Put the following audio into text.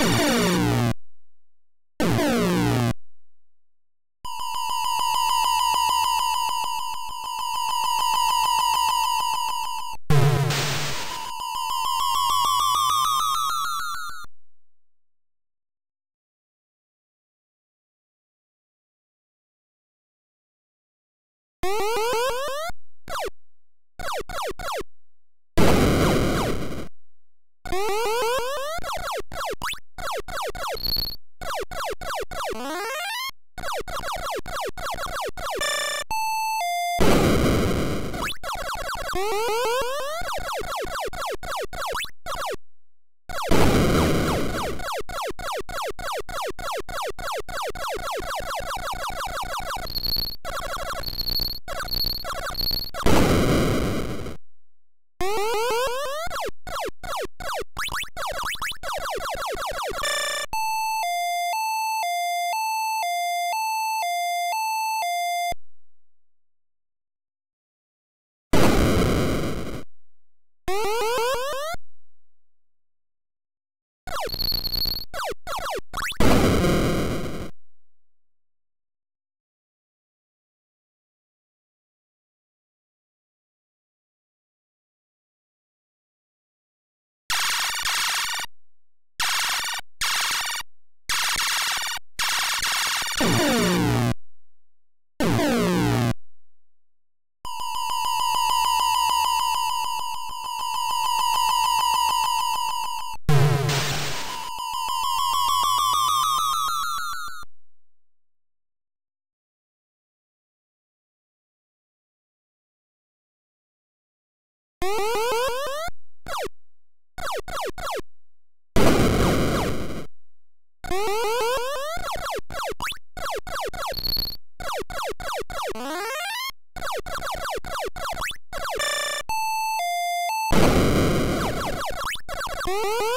you you Woo!